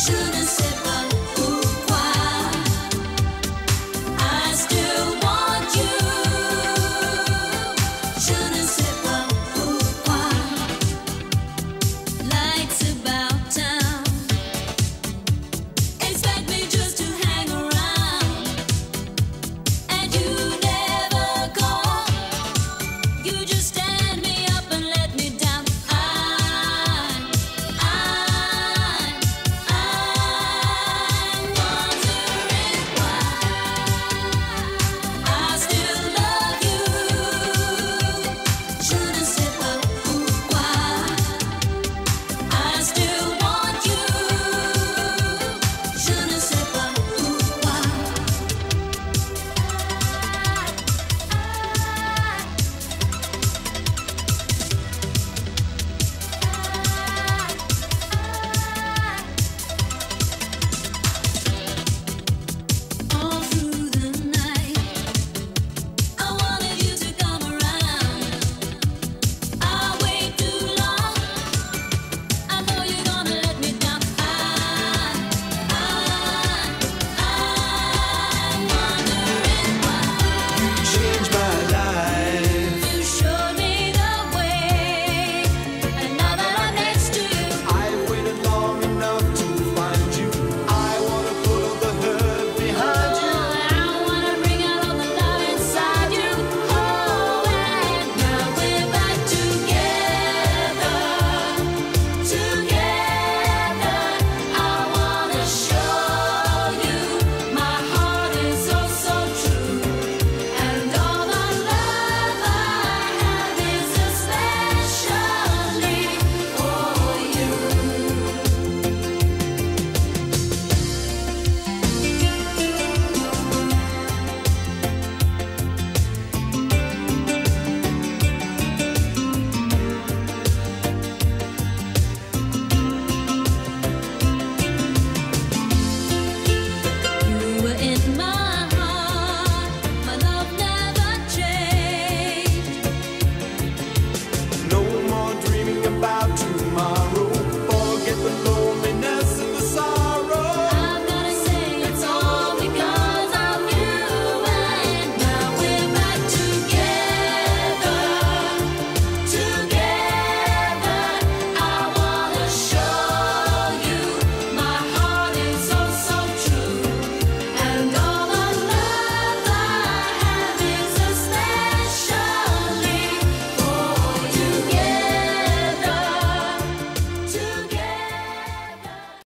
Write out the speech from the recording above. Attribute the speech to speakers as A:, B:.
A: should.